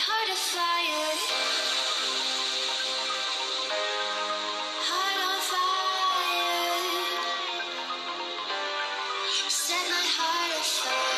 heart fire. Heart on fire. Set my heart afire.